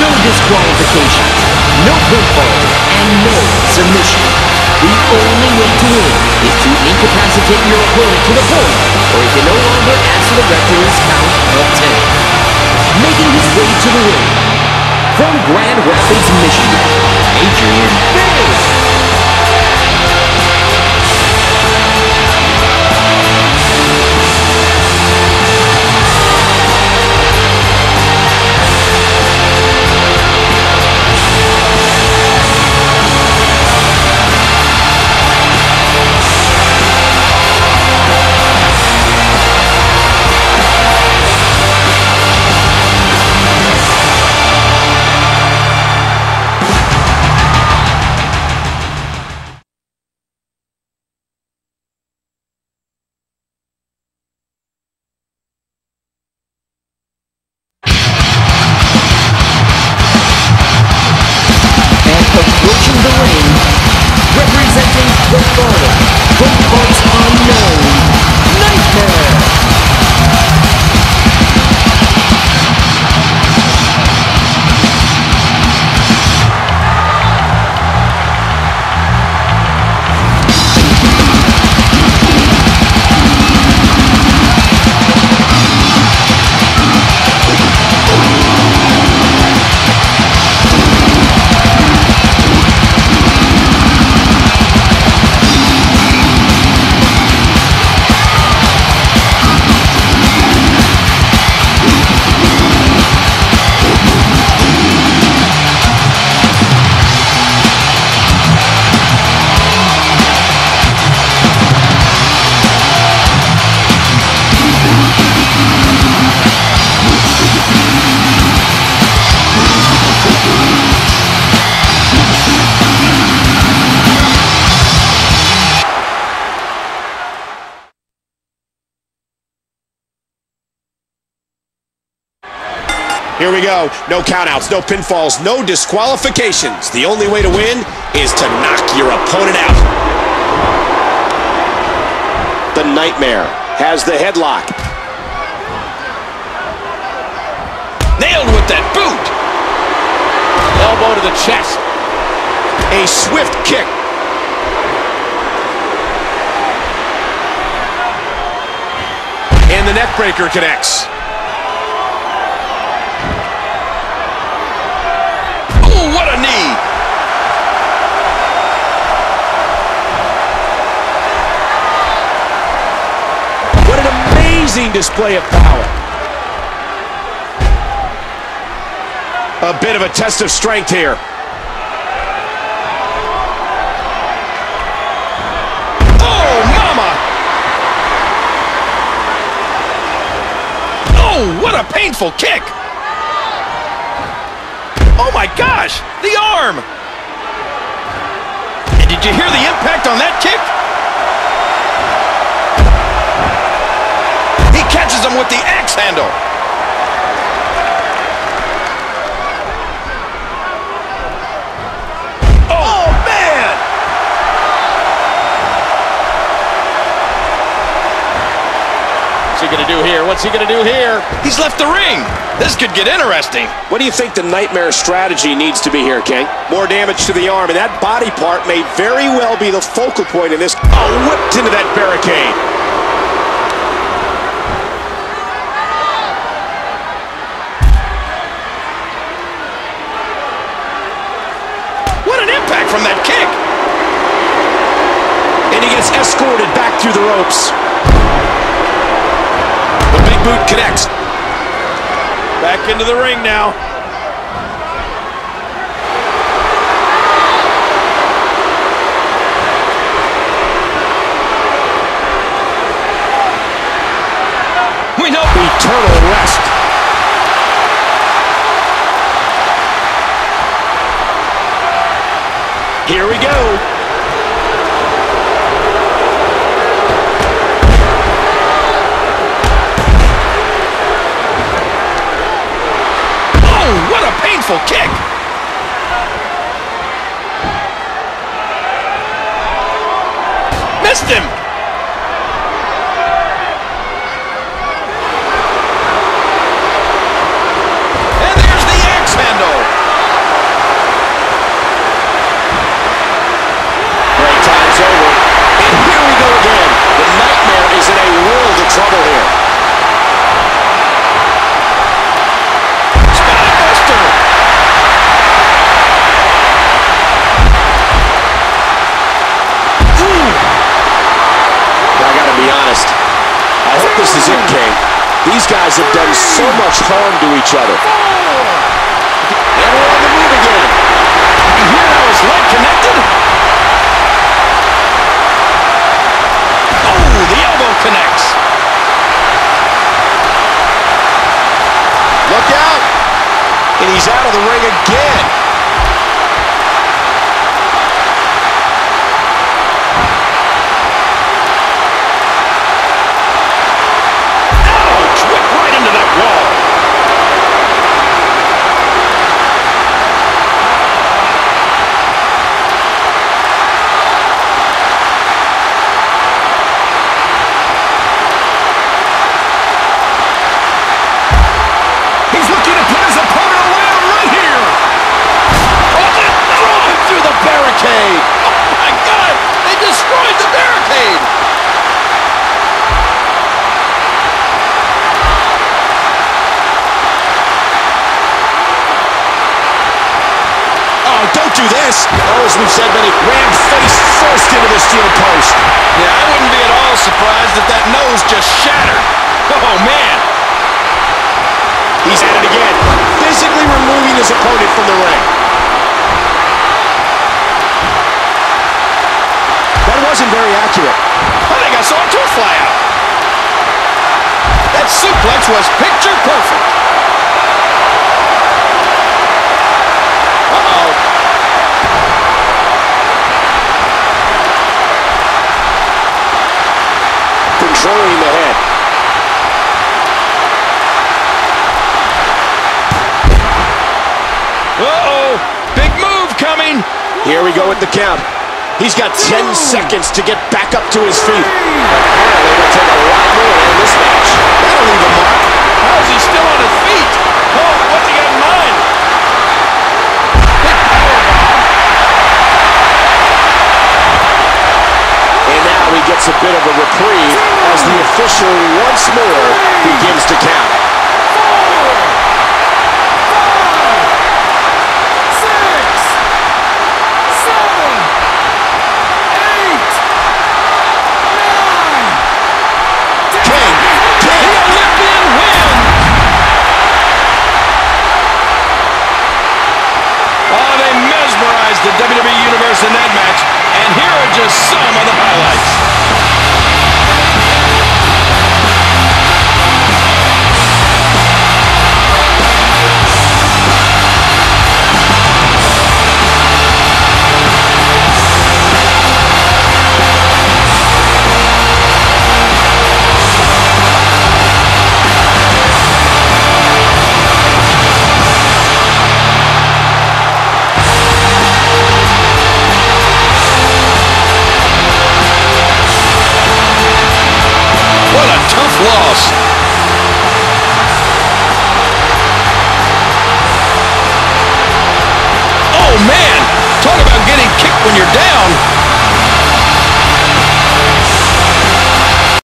no disqualifications, no pinfalls, and no submission. The only way to win is to incapacitate your opponent to the point where he can no longer answer the referee's count of 10. Making his way to the ring, from Grand Rapids, Michigan, Here we go. No countouts, no pinfalls, no disqualifications. The only way to win is to knock your opponent out. The Nightmare has the headlock. Nailed with that boot. Elbow to the chest. A swift kick. And the neckbreaker connects. Amazing display of power. A bit of a test of strength here. Oh, mama! Oh, what a painful kick! Oh my gosh, the arm! And did you hear the impact on that kick? Catches him with the axe handle. Oh man! What's he gonna do here? What's he gonna do here? He's left the ring. This could get interesting. What do you think the nightmare strategy needs to be here, King? More damage to the arm, and that body part may very well be the focal point in this. Oh, whipped into that barricade. From that kick! And he gets escorted back through the ropes. The big boot connects. Back into the ring now. We know eternal rest. Here we go. Oh, what a painful kick! These guys have done so much harm to each other. And we're on the move again. You hear how his leg connected? Oh, the elbow connects. Look out. And he's out of the ring again. Said ran face first into the steel post. Yeah, I wouldn't be at all surprised if that nose just shattered. Oh, man. He's at it again, physically removing his opponent from the ring. That wasn't very accurate. I think I saw a two fly out. That suplex was picture perfect. Here we go with the count. He's got 10 Ooh. seconds to get back up to his feet. Apparently, it'll take a lot more to end this match. That'll leave a mark. How is he still on his feet? Oh, what's he got in mind? And now he gets a bit of a reprieve as the official once more begins to count.